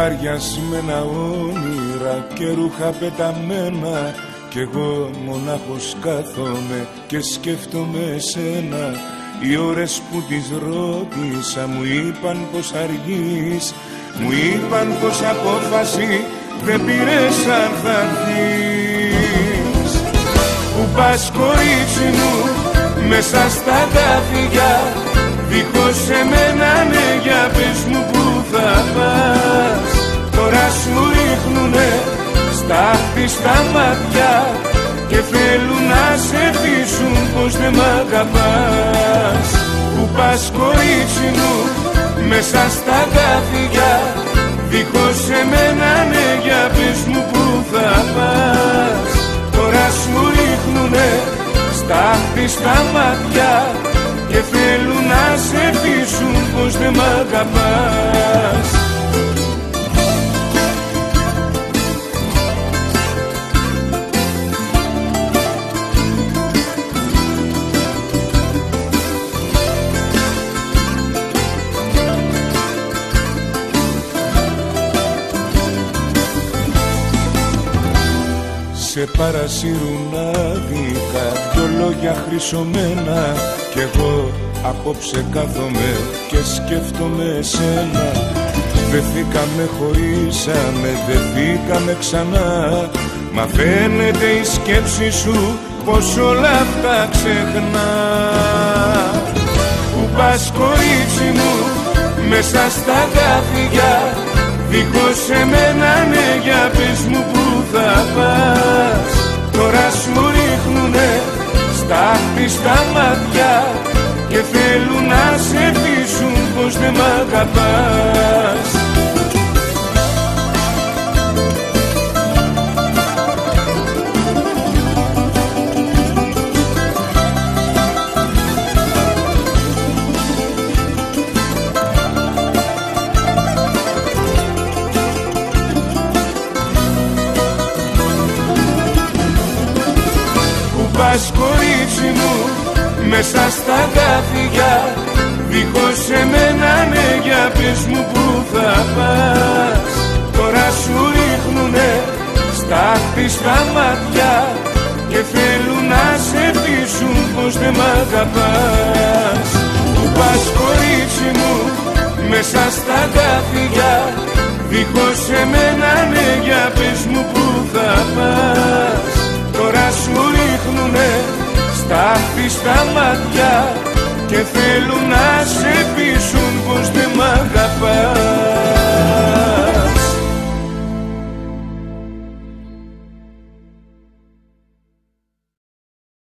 βαριασμένα όνειρα και ρούχα πεταμένα. Κι εγώ μονάχος κάθομαι και σκέφτομαι εσένα Οι ώρες που τις ρώτησα μου είπαν πως αργείς. Μου είπαν πως απόφαση δεν πήρες αν θα Που πας κορίτσι μου μέσα στα καθηγιά Δίχως εμένα ναι για πες μου που θα πας. Τώρα σου ρίχνουνε στάχτη στα μάτια και θέλουν να σε πείσουν πως δεν μ' αγαπάς. Που πας κορίτσι μου μέσα στα καθηγιά δίχως εμένα ναι για πες μου που θα πας. Τώρα σου ρίχνουνε στάχτη στα μάτια και θέλουν να σε πείσουν πως δεν μ' αγαπάς σε παρασύρουν άδικα δυο λόγια χρυσωμένα. Κι εγώ απόψε κάθομαι και σκέφτομαι εσένα Δεθήκαμε, χωρίσαμε, δεθήκαμε ξανά. Μα φαίνεται η σκέψη σου πως όλα αυτά ξεχνά. Που πας κορίτσι μου μέσα στα καθηγιά Δίχως εμένα ναι για πες μου που θα πας. Τώρα σου ρίχνουνε στάχτη στα μάτια Και θέλουν να σε πείσουν πως δεν μ' αγαπάς μέσα στα καθηγιά Δίχως εμένα ναι για πες μου που θα πας. Τώρα σου ρίχνουνε στάχτη στα μάτια Και θέλουν να σε πείσουν πως δεν μ' αγαπάς. Που πας κορίτσι μου μέσα στα καθηγιά Δίχως εμένα ναι για πες μου που θα πας. Τώρα σου ρίχνουνε στάχτη στα μάτια Και θέλουν να σε πείσουν πως δεν μ' αγαπάς